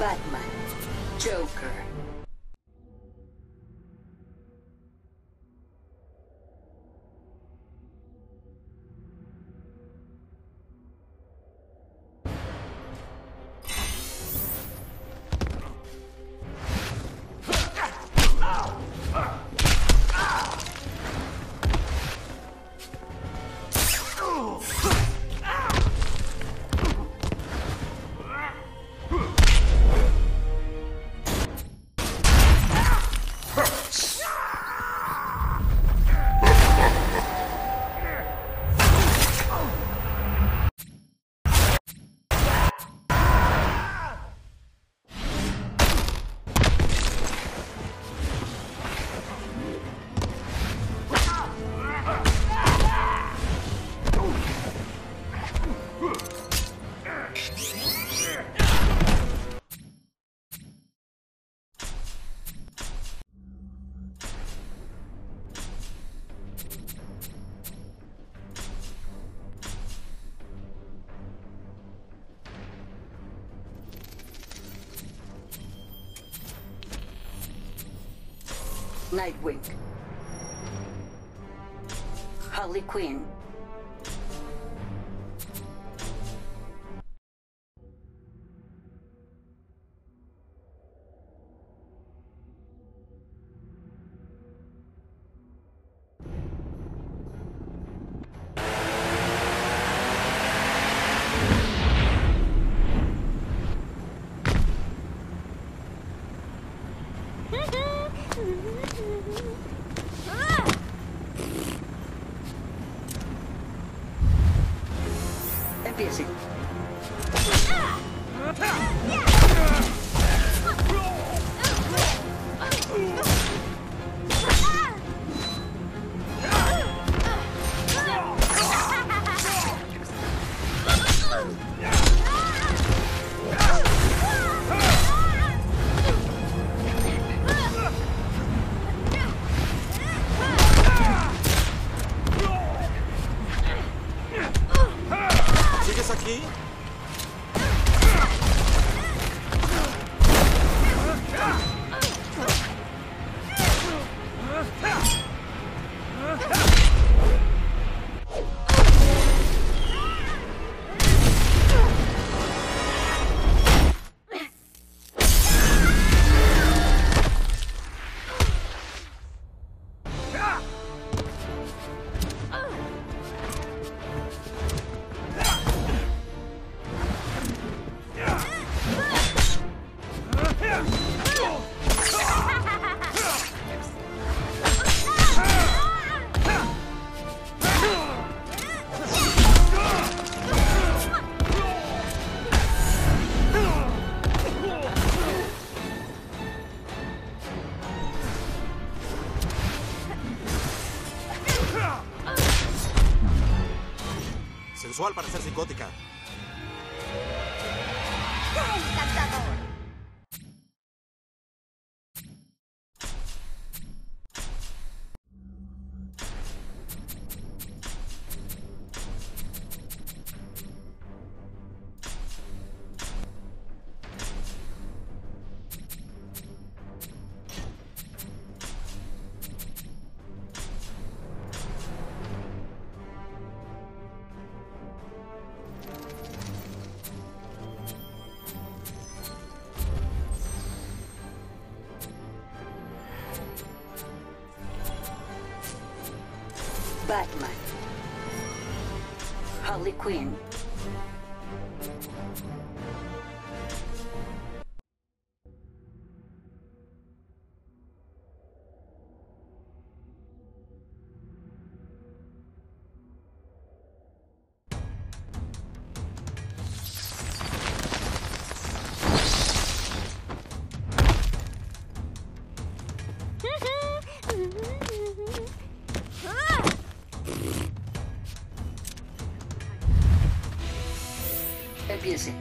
Batman, Joker. Nightwing. Harley Quinn. Empiecen. ¿Sigues Sensual para ser psicótica. Batman. Harley Quinn. piense.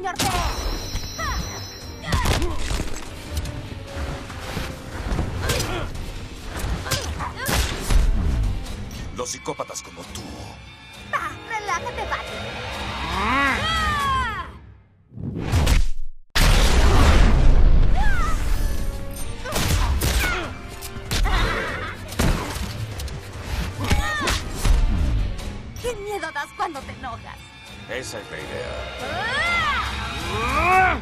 señor T. Los psicópatas como tú. Ah, relájate, Patty. ¡Qué miedo das cuando te enojas! Esa es la idea. Ah. ¡Ah!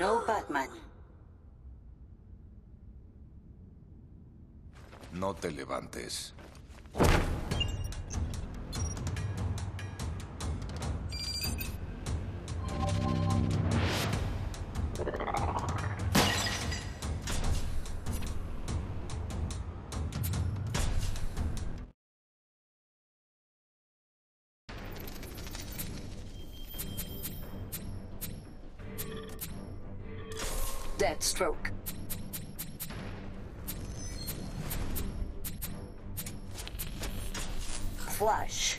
Ganó Batman. No te levantes. Deathstroke. Flash.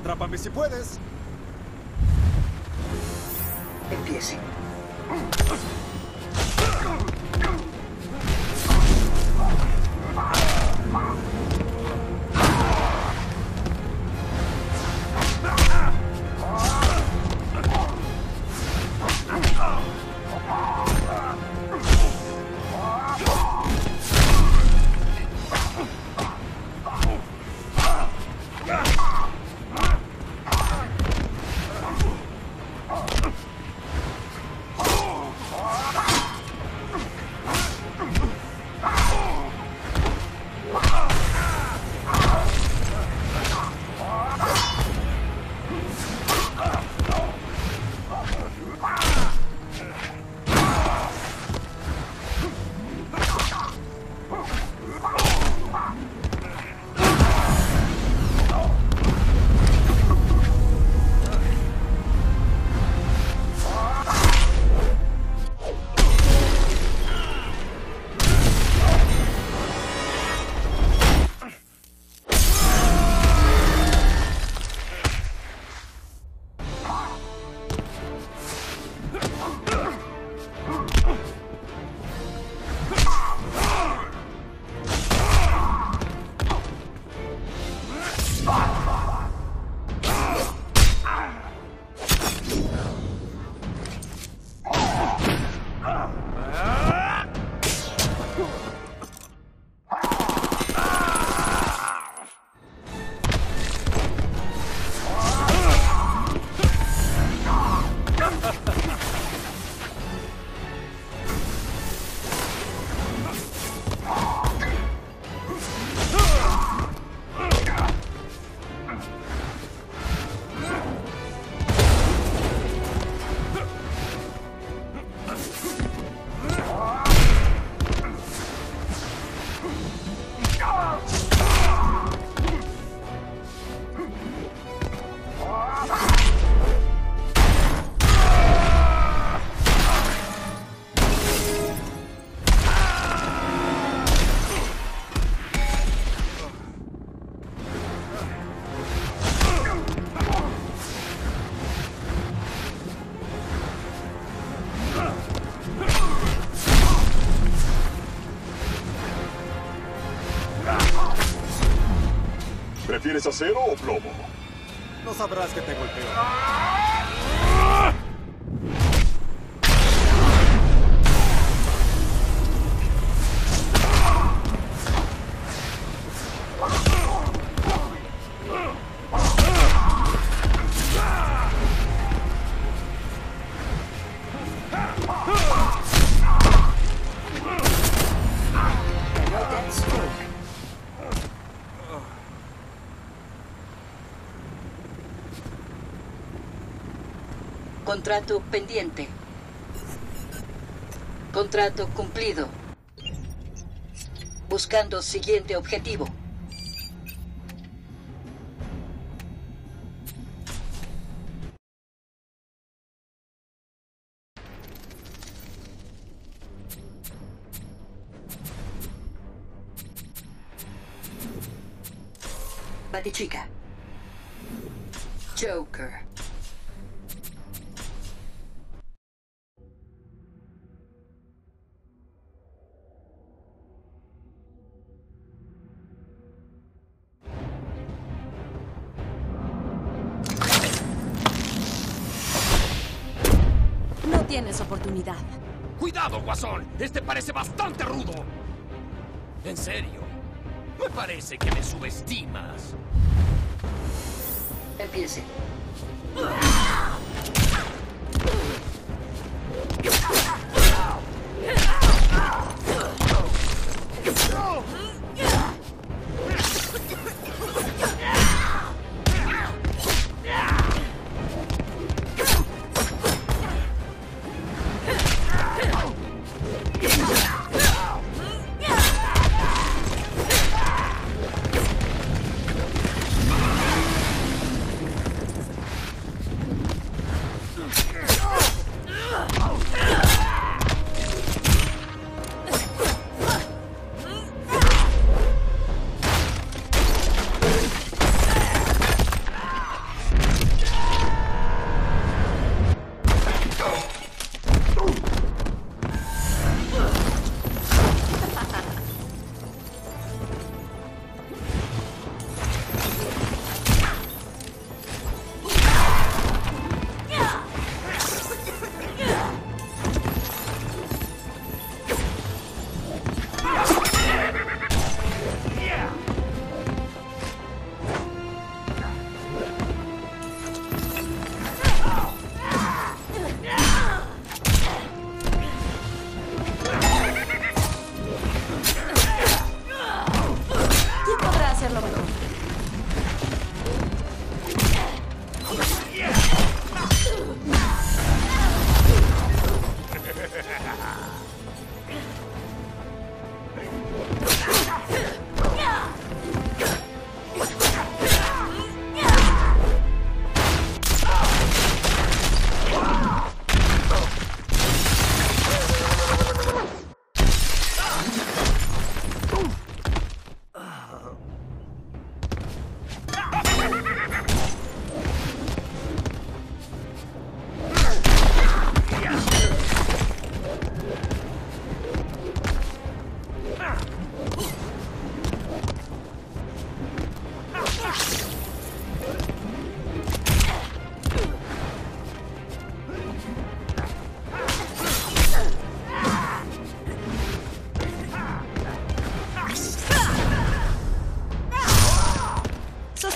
Atrápame si puedes. Empiece. ¿Prefieres acero o plomo? No sabrás que te golpeo. Contrato pendiente. Contrato cumplido. Buscando siguiente objetivo. Batichica. Joker. ¡Cuidado, Guasón! Este parece bastante rudo. En serio, me parece que me subestimas. Empiece.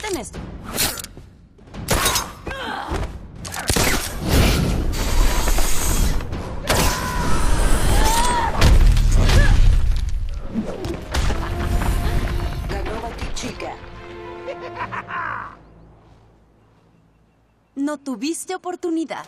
Sostén esto. No tuviste oportunidad.